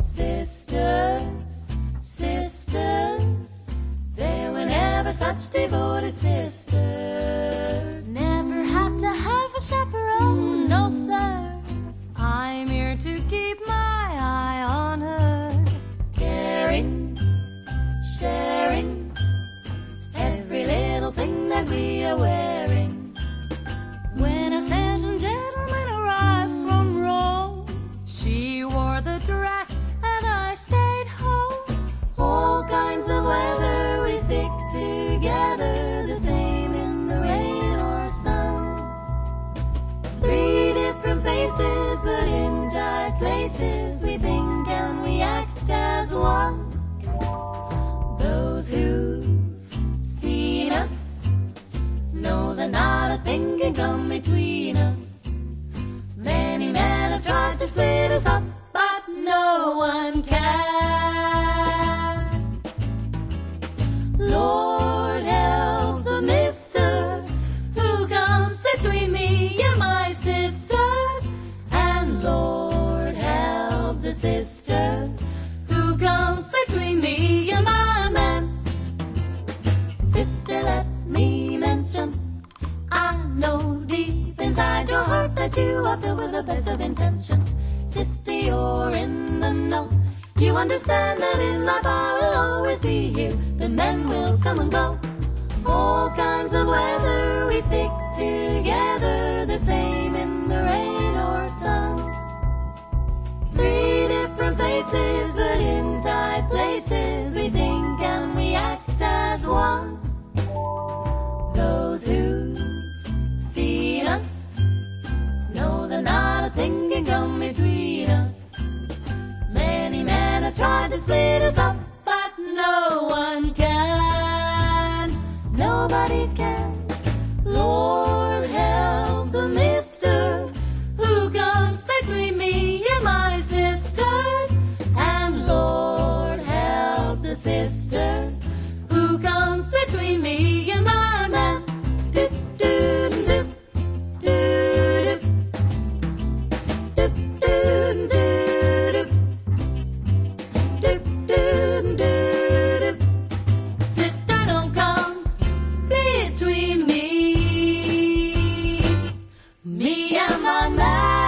Sisters, sisters, they were never such devoted sisters. The dress and I stayed home. All kinds of weather we stick together, the same in the rain or sun. Three different faces, but in tight places, we think and we act as one. Those who've seen us know that not a thing can come between us. Many men have tried to split sister who comes between me and my man. Sister, let me mention I know deep inside your heart that you are filled with the best of intentions. Sister, you're in the know. You understand that in life But but inside places we think and we act as one. Those who've seen us know that not a thing can come between us. Many men have tried to split us up, but no one can. Nobody can. Lord. sister who comes between me and my man. Doop, doop, doop, doop, doop, doop, doop, doop, doop, doop, doop. Sister, don't come between me, me and my man.